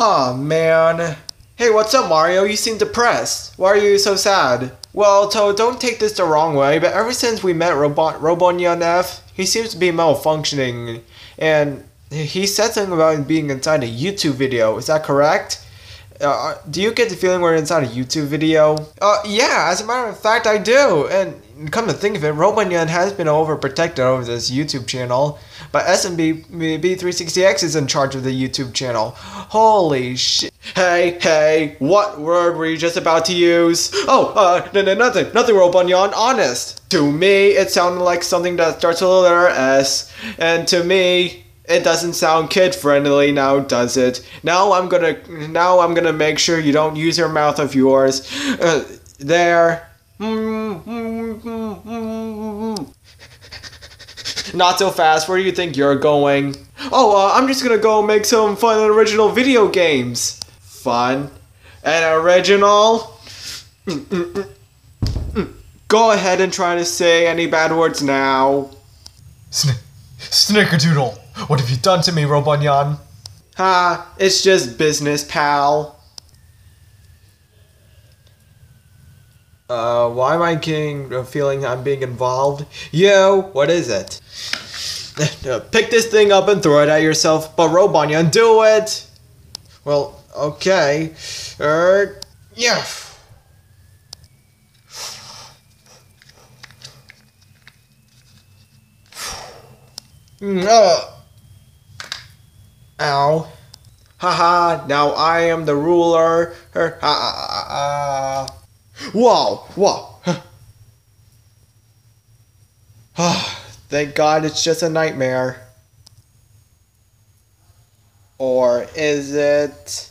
Aw, man. Hey, what's up, Mario? You seem depressed. Why are you so sad? Well, Toad, don't take this the wrong way, but ever since we met Robot Robonyan F, he seems to be malfunctioning, and he said something about being inside a YouTube video. Is that correct? Uh, do you get the feeling we're inside a YouTube video? Uh, yeah, as a matter of fact, I do. And come to think of it, Robonyan has been overprotected over this YouTube channel, but SMB B360X is in charge of the YouTube channel. Holy shit. Hey, hey, what word were you just about to use? Oh, uh, no, no, nothing, nothing, Robonyan, honest. To me, it sounded like something that starts with a letter S, and to me, it doesn't sound kid friendly now, does it? Now I'm gonna now I'm gonna make sure you don't use your mouth of yours. Uh, there. Not so fast. Where do you think you're going? Oh, uh, I'm just gonna go make some fun and original video games. Fun and original. Go ahead and try to say any bad words now. Sn- Snickerdoodle, what have you done to me, Robonyan? Ha, it's just business, pal. Uh, why am I getting a feeling I'm being involved? Yo, what is it? Pick this thing up and throw it at yourself, but Robonyan, do it! Well, okay. Er, yeah. Mm, uh. Ow. Haha, now I am the ruler. Er, ha, ha, ha, Whoa, whoa. Ah, Thank God it's just a nightmare. Or is it?